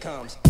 comes.